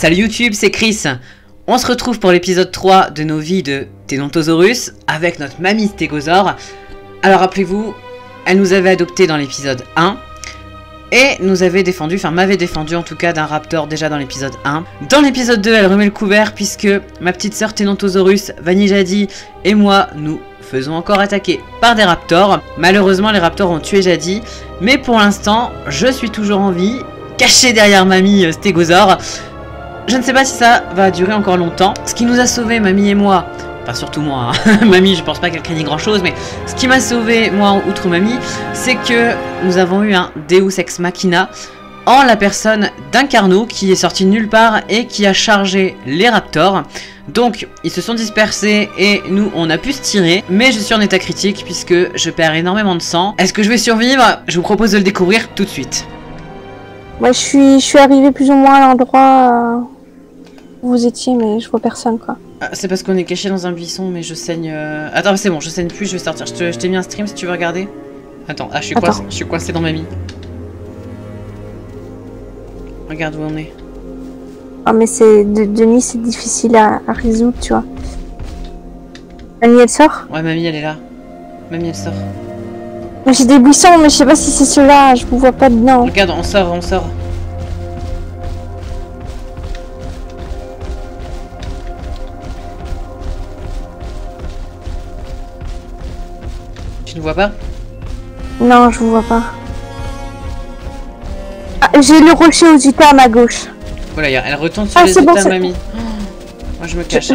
Salut YouTube, c'est Chris. On se retrouve pour l'épisode 3 de nos vies de Ténontosaurus avec notre mamie stégosaure. Alors rappelez-vous, elle nous avait adopté dans l'épisode 1 et nous avait défendu, enfin m'avait défendu en tout cas d'un raptor déjà dans l'épisode 1. Dans l'épisode 2, elle remet le couvert puisque ma petite sœur Ténontosaurus, Vanille et moi, nous faisons encore attaquer par des raptors. Malheureusement, les raptors ont tué Jadi, mais pour l'instant, je suis toujours en vie, caché derrière mamie euh, stégosaure. Je ne sais pas si ça va durer encore longtemps. Ce qui nous a sauvé, mamie et moi, enfin surtout moi, hein. mamie, je pense pas qu'elle craigne grand chose, mais ce qui m'a sauvé, moi, outre mamie, c'est que nous avons eu un Deus Ex Machina en la personne d'un Carnot qui est sorti de nulle part et qui a chargé les raptors. Donc, ils se sont dispersés et nous, on a pu se tirer. Mais je suis en état critique puisque je perds énormément de sang. Est-ce que je vais survivre? Je vous propose de le découvrir tout de suite. Moi, je suis, je suis arrivé plus ou moins à l'endroit euh, où vous étiez, mais je vois personne, quoi. Ah, c'est parce qu'on est caché dans un buisson, mais je saigne... euh, Attends, c'est bon, je saigne plus, je vais sortir. Je t'ai mis un stream si tu veux regarder. Attends, ah, je suis, Attends. coincé, je suis coincé dans ma mie. Regarde où on est. Ah, mais c'est de, de nuit, c'est difficile à, à résoudre, tu vois. Annie, elle sort? Ouais, mamie, elle est là. Mamie, elle sort. Moi, J'ai des buissons, mais je sais pas si c'est ceux-là, je vous vois pas dedans. Regarde, on sort, on sort. Tu ne vois pas Non, je vous vois pas. Ah, j'ai le rocher aux Utah à ma gauche. Voilà, y a- elle retourne sur Ah, les bon, mamie. Oh, moi, je me cache.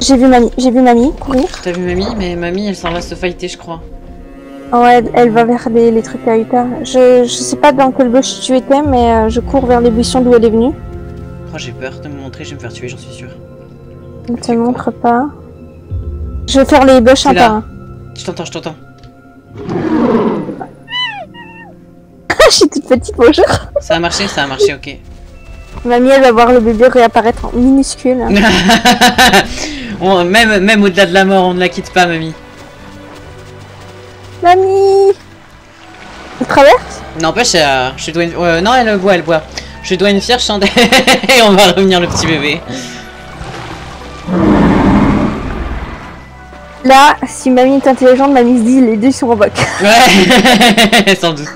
J'ai vu mamie, j'ai vu mamie courir. T'as vu mamie Mais mamie, elle s'en va se fighter, je crois. Ouais, elle, elle va vers les, les trucs à Utah. Je, je sais pas dans quel bush tu étais, mais euh, je cours vers les buissons d'où elle est venue. Oh, j'ai peur de me montrer, je vais me faire tuer, j'en suis sûr. Elle te montre pas. Je vais faire les bush un là. par un. Je t'entends, je t'entends. je suis toute petite, bonjour. Ça a marché, ça a marché, ok. Mamie, elle va voir le bébé réapparaître en minuscule. On- même même au-delà de la mort, on ne la quitte pas, mamie. Mamie Elle traverse? N'empêche, euh, je dois une... euh, non, elle boit, elle boit. Je dois une fière chandelle et on va revenir le petit bébé. Là, si mamie est intelligente, mamie se dit les deux sont robots. Ouais, sans doute.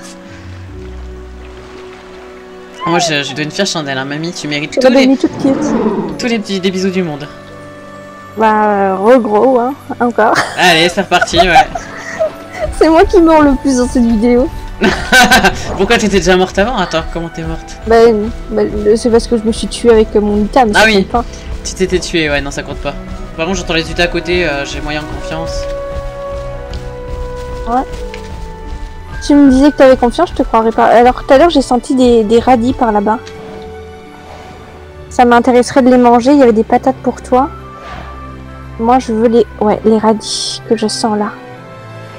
Moi, je, je dois une fière chandelle, hein. mamie. Tu mérites tous les, tous les petits des bisous du monde. Bah, euh, regros, hein, encore. Allez, c'est reparti, ouais. C'est moi qui meurs le plus dans cette vidéo. Pourquoi t'étais déjà morte avant Attends, comment t'es morte? Bah, bah, c'est parce que je me suis tuée avec mon mais Ah oui. Tu t'étais tué, ouais, non, ça compte pas. Par contre, j'entends les utah à côté, euh, j'ai moyen de confiance. Tu me disais que t'avais confiance, je te croirais pas. Alors tout à l'heure, j'ai senti des, des radis par là-bas. Ça m'intéresserait de les manger, il y avait des patates pour toi. Moi, je veux les... Ouais, les radis que je sens là.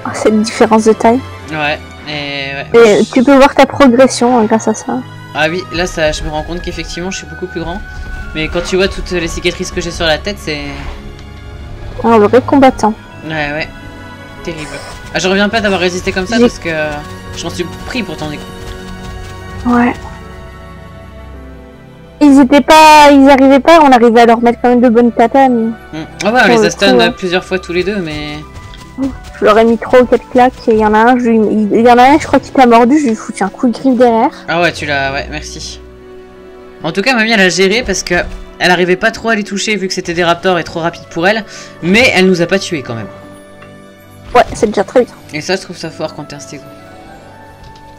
Oh, cette différence de taille. Ouais, et ouais. Et tu peux voir ta progression hein, grâce à ça. Ah oui, là, ça, je me rends compte qu'effectivement, je suis beaucoup plus grand. Mais quand tu vois toutes les cicatrices que j'ai sur la tête, c'est. Un vrai combattant. Ouais, ouais. Terrible. Ah, je reviens pas d'avoir résisté comme ça parce que euh, je m'en suis pris pourtant des coups. Ouais. Ils étaient pas... Ils arrivaient pas, on arrivait à leur mettre quand même de bonnes tatanes. Hmm. Ah ouais, on les le a stun euh, hein. plusieurs fois tous les deux, mais. Je leur ai mis ou quatre claques et il y en a un, je il y en a un, je crois qu'il t'a mordu, je lui ai foutu un coup de griffe derrière. Ah ouais, tu l'as. Ouais, merci. En tout cas, mamie, elle a géré parce que. Elle arrivait pas trop à les toucher vu que c'était des raptors et trop rapide pour elle, mais elle nous a pas tués quand même. Ouais, c'est déjà très bien. Et ça, je trouve ça fort quand t'es un stégo.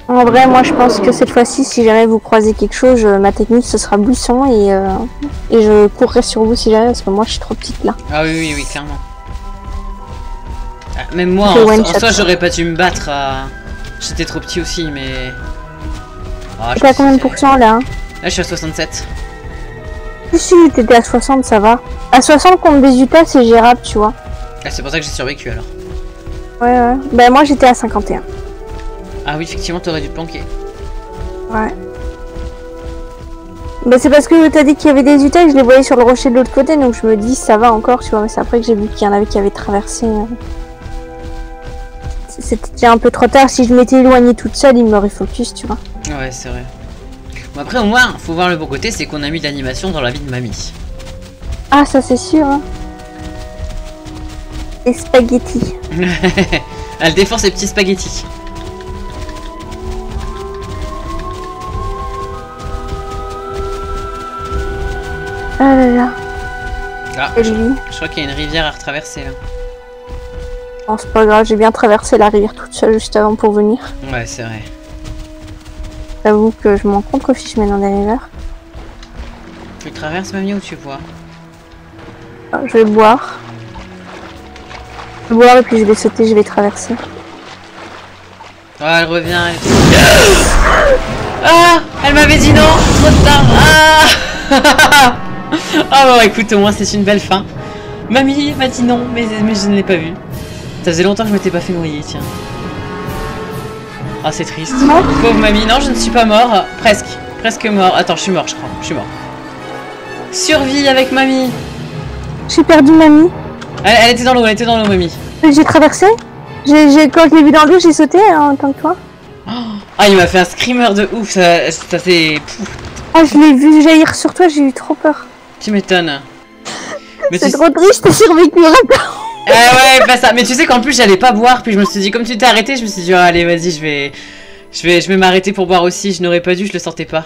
En vrai, moi je pense que cette fois-ci, si jamais vous croisez quelque chose, euh, ma technique ce sera buisson et, euh, et je courrai sur vous si jamais, parce que moi je suis trop petite là. Ah oui, oui, oui, clairement. Ah, même moi, en, soi, j'aurais pas dû me battre. à- J'étais trop petit aussi, mais. Me suis combien de pourcents là hein? Là, je suis à 67. Si, si, t'étais à 60, ça va. À 60 contre des Utah, c'est gérable, tu vois. Ah, c'est pour ça que j'ai survécu alors. Ouais, ouais. Bah, moi j'étais à 51. Ah oui, effectivement, t'aurais dû te planquer. Ouais. Bah, c'est parce que t'as dit qu'il y avait des Utah et je les voyais sur le rocher de l'autre côté, donc je me dis ça va encore, tu vois. Mais c'est après que j'ai vu qu'il y en avait qui avaient traversé. euh. C'était déjà un peu trop tard. Si je m'étais éloignée toute seule, il m'aurait focus, tu vois. Ouais, c'est vrai. Bon, après, au moins, faut voir le bon côté, c'est qu'on a mis de l'animation dans la vie de mamie. Ah, ça c'est sûr. Hein. Les spaghettis. Elle défend ses petits spaghettis. Ah là là. Ah, je, je crois qu'il y a une rivière à retraverser là. C'est pas grave, j'ai bien traversé la rivière toute seule juste avant pour venir. Ouais, c'est vrai. J'avoue que je m'en contrefiche maintenant des rivières. Tu traverses mamie ou tu vois Ah, Je vais boire. Je vais boire et puis je vais sauter, je vais traverser. Oh, elle revient. Elle... Ah Elle m'avait dit non Trop tard Ah Ah bon, écoute, au moins c'est une belle fin. Mamie m'a dit non, mais, mais je ne l'ai pas vu. Ça faisait longtemps que je m'étais pas fait noyer, tiens. Ah, c'est triste. Mort Pauvre mamie. Non, je ne suis pas mort. Presque. Presque mort. Attends, je suis mort, je crois. Je suis mort. Survie avec mamie. J'ai perdu mamie. Elle, elle était dans l'eau, elle était dans l'eau, mamie. J'ai traversé. J'ai, quand je l'ai vu dans l'eau, j'ai sauté hein, en tant que toi. Ah, il m'a fait un screamer de ouf. Ça, ça c'est... Pouf, Ah, je l'ai vu jaillir sur toi, j'ai eu trop peur. Tu m'étonnes. Mais C'est trop triste, t'as survécu encore. Ah ouais, pas ça. Mais tu sais qu'en plus j'allais pas boire, puis je me suis dit comme tu t'es arrêté, je me suis dit oh, allez vas-y je vais, je vais, je vais m'arrêter pour boire aussi. Je n'aurais pas dû, je le sentais pas.